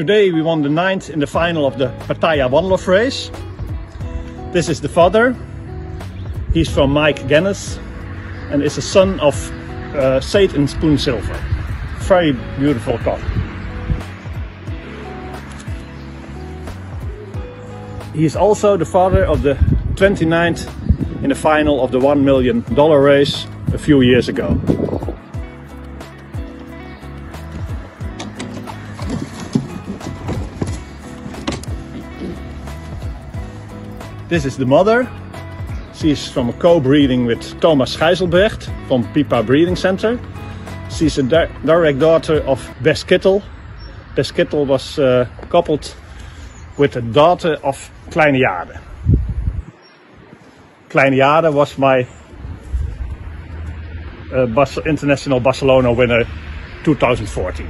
Today we won the ninth in the final of the Pattaya One Loft race. This is the father. He's from Mike Guinness and is a son of uh, Sate and Spoon Silver. Very beautiful cock. He is also the father of the 29th in the final of the $1 million race a few years ago. This is the mother. She's from a co-breeding with Thomas Gijzelbrecht from Pipa Breeding Center. She's a di direct daughter of Bess Kittel. Bess Kittel was uh, coupled with the daughter of Kleine Jade. Kleine Jade was my uh, Bas international Barcelona winner 2014.